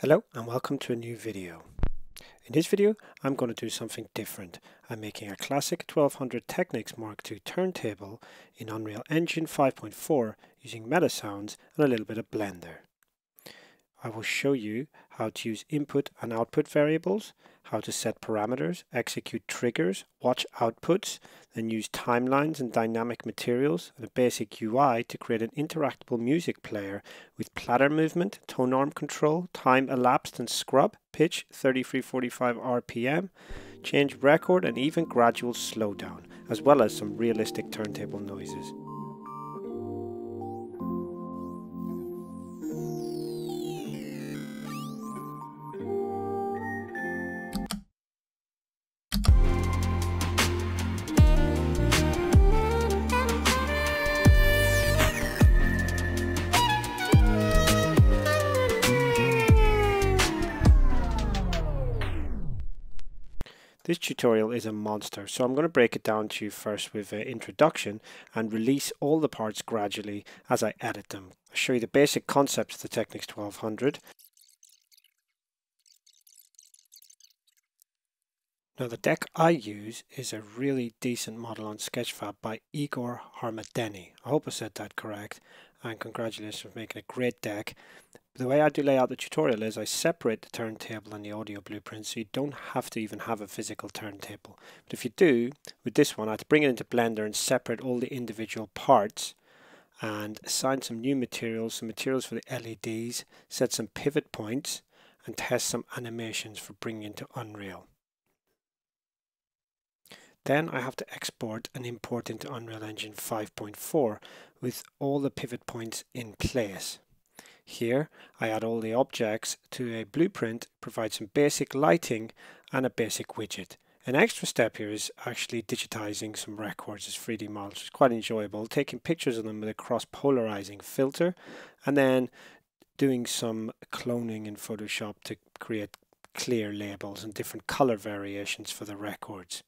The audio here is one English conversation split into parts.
Hello and welcome to a new video. In this video I'm going to do something different. I'm making a classic 1200 Technics Mark II turntable in Unreal Engine 5.4 using Metasounds and a little bit of Blender. I will show you how to use input and output variables, how to set parameters, execute triggers, watch outputs, then use timelines and dynamic materials and a basic UI to create an interactable music player with platter movement, tone arm control, time elapsed and scrub, pitch 3345 RPM, change record and even gradual slowdown, as well as some realistic turntable noises. This tutorial is a monster, so I'm going to break it down to you first with an introduction and release all the parts gradually as I edit them. I'll show you the basic concepts of the Technics 1200. Now the deck I use is a really decent model on Sketchfab by Igor Harmendani. I hope I said that correct and congratulations for making a great deck. The way I do lay out the tutorial is I separate the turntable and the audio blueprint so you don't have to even have a physical turntable. But if you do, with this one I have to bring it into Blender and separate all the individual parts and assign some new materials, some materials for the LEDs, set some pivot points and test some animations for bringing into Unreal. Then I have to export and import into Unreal Engine 5.4 with all the pivot points in place. Here I add all the objects to a blueprint, provide some basic lighting and a basic widget. An extra step here is actually digitizing some records as 3D models, which is quite enjoyable, taking pictures of them with a cross-polarizing filter and then doing some cloning in Photoshop to create clear labels and different color variations for the records.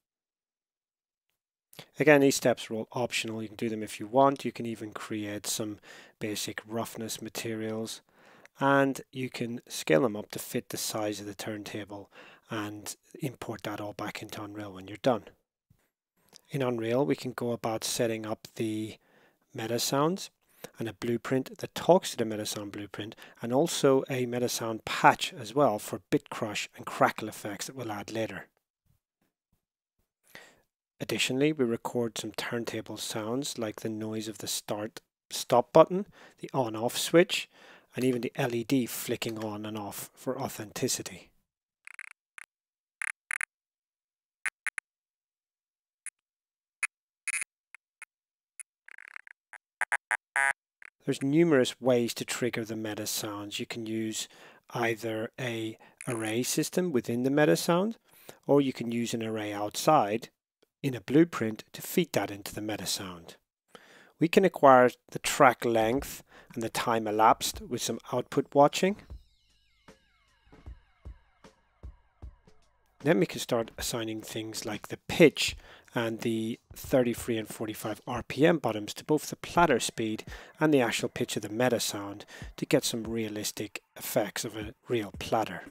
Again, these steps are all optional. You can do them if you want. You can even create some basic roughness materials and you can scale them up to fit the size of the turntable and import that all back into Unreal when you're done. In Unreal, we can go about setting up the Metasounds and a blueprint that talks to the Metasound blueprint and also a Metasound patch as well for bit crush and crackle effects that we'll add later. Additionally, we record some turntable sounds like the noise of the start stop button, the on off switch, and even the LED flicking on and off for authenticity. There's numerous ways to trigger the Metasounds. You can use either a array system within the Metasound, or you can use an array outside in a blueprint to feed that into the Metasound. We can acquire the track length and the time elapsed with some output watching. Then we can start assigning things like the pitch and the 33 and 45 RPM bottoms to both the platter speed and the actual pitch of the Metasound to get some realistic effects of a real platter.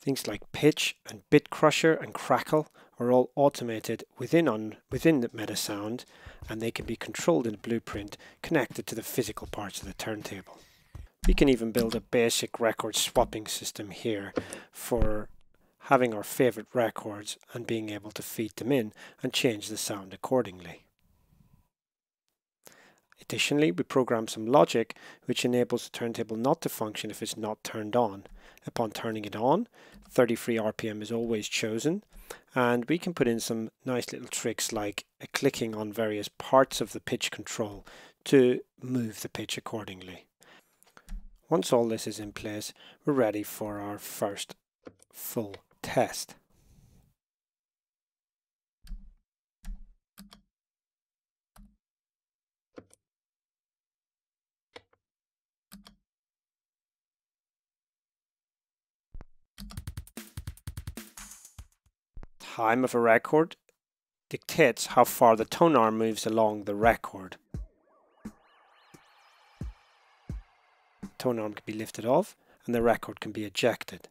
Things like pitch and bit crusher and crackle are all automated within on within the Metasound and they can be controlled in blueprint connected to the physical parts of the turntable. We can even build a basic record swapping system here for having our favorite records and being able to feed them in and change the sound accordingly. Additionally, we program some logic which enables the turntable not to function if it's not turned on. Upon turning it on, 33 RPM is always chosen and we can put in some nice little tricks like clicking on various parts of the pitch control to move the pitch accordingly. Once all this is in place, we're ready for our first full test. Time of a record dictates how far the tone arm moves along the record. Tone arm can be lifted off and the record can be ejected.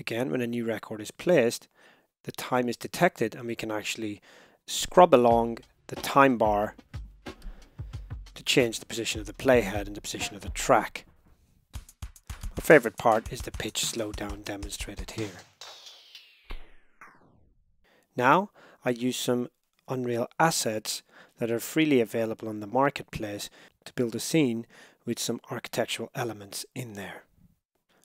Again, when a new record is placed, the time is detected and we can actually scrub along the time bar to change the position of the playhead and the position of the track. My favourite part is the pitch slowdown demonstrated here. Now I use some Unreal assets that are freely available on the marketplace to build a scene with some architectural elements in there.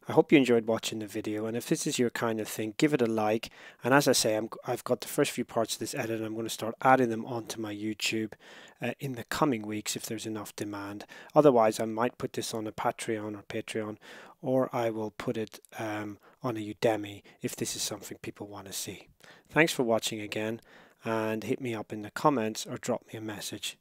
I hope you enjoyed watching the video and if this is your kind of thing give it a like. And as I say i have got the first few parts of this edit and I'm going to start adding them onto my YouTube uh, in the coming weeks if there's enough demand. Otherwise I might put this on a Patreon or Patreon or I will put it um, on a Udemy if this is something people want to see. Thanks for watching again and hit me up in the comments or drop me a message